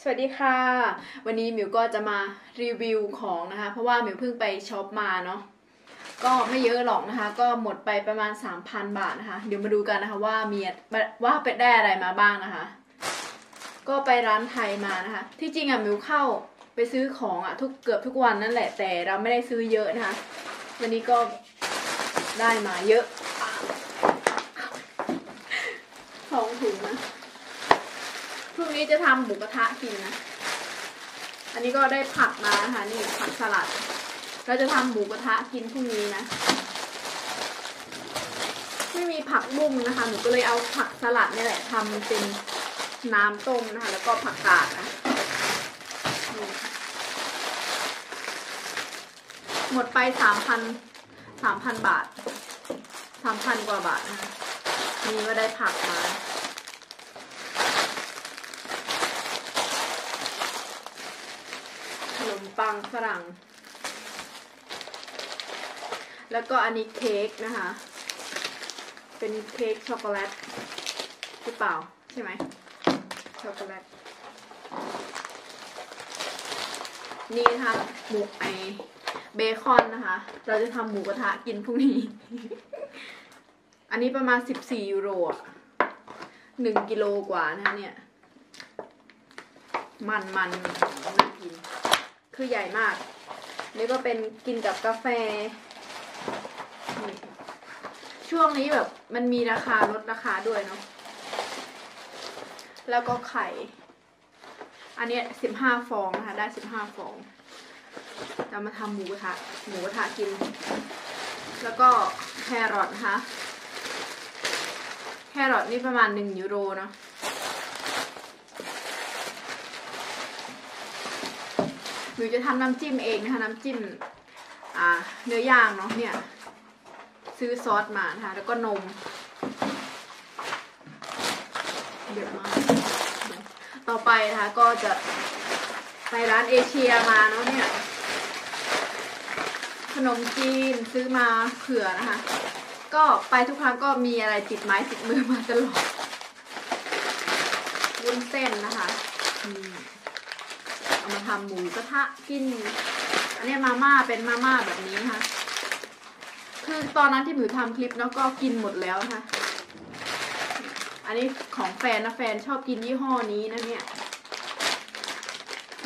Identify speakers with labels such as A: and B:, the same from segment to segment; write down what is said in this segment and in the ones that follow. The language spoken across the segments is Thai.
A: สวัสดีค่ะ วันนี้มิวก็จะมารีวิวของนะคะ เพราะว่ามิวเพิ่งไปช็อปมาเนาะก็ไม่เยอะหรอกนะคะ ก็หมดไปประมาณ 3,000 บาทนะคะ เดี๋ยวมาดูกันนะคะว่ามีว่าไปได้อะไรมาบ้างนะคะ ก็ไปร้านไทยมานะคะ ที่จริงอะมิวเข้าไปซื้อของอะทุกเกือบทุกวันนั่นแหละแต่เราไม่ได้ซื้อเยอะนะคะ วันนี้ก็ได้มาเยอะสอง ถุงนะพรุ่งนี้จะทำหมูกระทะกินนะ อันนี้ก็ได้ผักมานะคะนี่ผักสลัด เราจะทำหมูกระทะกินพรุ่งนี้นะ ไม่มีผักบุ้งนะคะ หนูก็เลยเอาผักสลัดนี่แหละทำเป็นน้ำต้มนะคะ แล้วก็ผักกาดนะหมดไปสามพันสามพันบาทสามพันกว่าบาทนะคะนี่ก็ได้ผักมา ขนม ปังฝรั่ง แล้วก็อันนี้เค้กนะคะ เป็นเค้กช็อกโกแลตหรือเปล่าใช่ไหมช็อกโกแลตนี่นะคะหมูไอเบคอนนะคะ เราจะทำหมูกระทะกินพรุ่งนี้ อันนี้ประมาณ 14 ยูโรอะหนึ่งกิโลกว่านะคะเนี่ย มันมันน่ากิน คือใหญ่มาก นี่ก็เป็นกินกับกาแฟ ช่วงนี้แบบมันมีราคาลดราคาด้วยเนาะ แล้วก็ไข่ อันเนี้ยสิบห้าฟองนะคะ ได้สิบห้าฟองเรามาทำหมูกระทะหมูกระทะกิน แล้วก็แครอทนะคะ แครอทนี่ประมาณหนึ่งยูโรเนาะ หนูจะทำน้ำจิ้มเองนะคะน้ำจิ้มอ่าเนื้อย่างเนาะเนี่ย ซื้อซอสมานะคะแล้วก็นมเดี๋ยวมาต่อไปนะคะก็จะไปร้านเอเชียมาเนาะเนี่ยขนมจีนซื้อมาเผื่อนะคะ ก็ไปทุกครั้งก็มีอะไรติดไม้ติดมือมาตลอดวุ้นเส้นนะคะอื มาทำหมูกระทะกิน อันนี้มาม่าเป็นมาม่าแบบนี้นะคะคือตอนนั้นที่หมิวทำคลิปเนาะก็กินหมดแล้วนะคะอันนี้ของแฟนนะแฟนชอบกินยี่ห้อนี้นะเนี่ย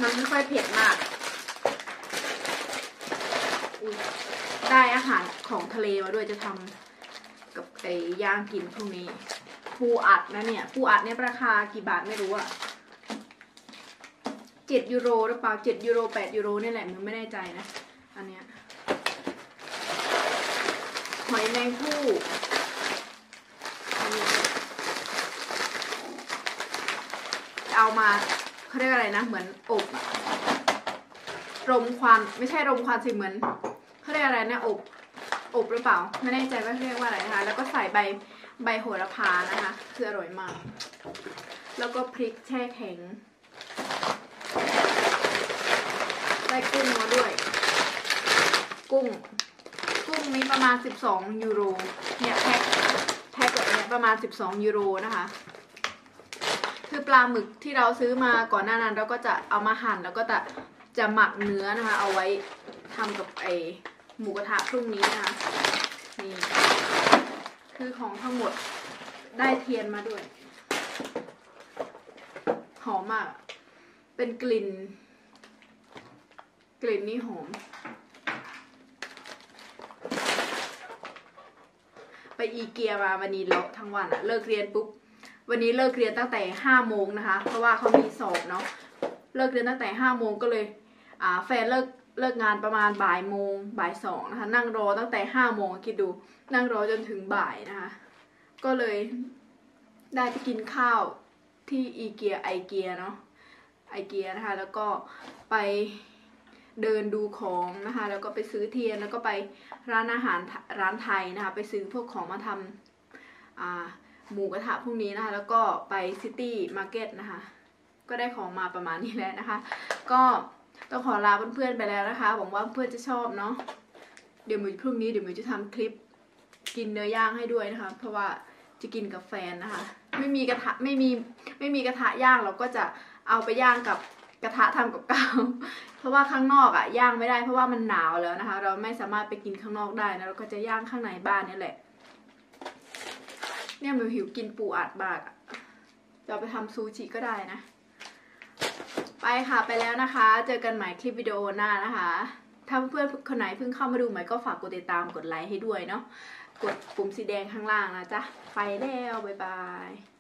A: มันไม่ค่อยเผ็ดมาก ได้อาหารของทะเลมาด้วยจะทำกับไอ้ย่างกินพรุ่งนี้ ปูอัดนะเนี่ย ปูอัดเนี่ยราคากี่บาทไม่รู้อะ เจ็ดยูโรหรือเปล่าเจ็ดยูโรแปดยูโรนี่แหละมันไม่แน่ใจนะ อันเนี้ยหอยแมงผู้เอามาเขาเรียกอะไรนะ เหมือนอบรมควันไม่ใช่รมควันสิเหมือนเขาเรียกอะไรนะอบอบหรือเปล่า ไม่แน่ใจว่าเรียกว่าอะไรนะคะ แล้วก็ใส่ใบใบโหระพานะคะ คืออร่อยมาก แล้วก็พริกแช่แข็ง ได้กุ้งมาด้วย กุ้ง กุ้งนี้ประมาณ 12 ยูโร เนี่ยแพ็คแพ็คแบบนี้ประมาณ 12 ยูโรนะคะ คือปลาหมึกที่เราซื้อมาก่อนหน้านั้น เราก็จะเอามาหั่นแล้วก็จะจะหมักเนื้อนะคะ เอาไว้ทำกับไอหมูกระทะพรุ่งนี้นะคะนี่คือของทั้งหมดได้เทียนมาด้วย หอมมาก เป็นกลิ่น กลิ่นนี่หอม ไปอีเกียมาวันนี้เลาะทั้งวันอะเลิกเรียนปุ๊บ วันนี้เลิกเรียนตั้งแต่ห้าโมงนะคะ เพราะว่าเขามีสอบเนาะ เลิกเรียนตั้งแต่ห้าโมงก็เลย อ่า แฟนเลิกเลิกงานประมาณบ่ายโมงบ่ายสองนะคะ นั่งรอตั้งแต่ห้าโมงคิดดู นั่งรอจนถึงบ่ายนะคะ ก็เลยได้ไปกินข้าวที่ IKEA IKEA เนาะไอเกียนะคะ แล้วก็ไป เดินดูของนะคะ แล้วก็ไปซื้อเทียนแล้วก็ไปร้านอาหารร้านไทยนะคะ ไปซื้อพวกของมาทำอ่าหมูกระทะพรุ่งนี้นะคะ แล้วก็ไป City Market นะคะ ก็ได้ของมาประมาณนี้แล้วนะคะ ก็ต้องขอลาเพื่อนๆไปแล้วนะคะหวังว่าเพื่อนจะชอบเนาะเดี๋ยวมิวพรุ่งนี้เดี๋ยวมิวจะทำคลิปกินเนื้อย่างให้ด้วยนะคะ เพราะว่าจะกินกับแฟนนะคะ ไม่มีกระทะไม่มีไม่มีกระทะย่างเราก็จะเอาไปย่างกับ กระทะทำกับข้าวเพราะว่าข้างนอกอะย่างไม่ได้เพราะว่ามันหนาวแล้วนะคะ เราไม่สามารถไปกินข้างนอกได้นะเราก็จะย่างข้างในบ้านนี่แหละ เนี่ยมิวหิวกินปูอัดมากอะจะเอาไปทำซูชิก็ได้นะ ไปค่ะไปแล้วนะคะ เจอกันใหม่คลิปวิดีโอหน้านะคะ ถ้าเพื่อนคนไหนเพิ่งเข้ามาดูใหม่ก็ฝากกดติดตามกดไลค์ให้ด้วยเนาะกดปุ่มสีแดงข้างล่างนะจ๊ะ ไปแล้ว บ๊ายบาย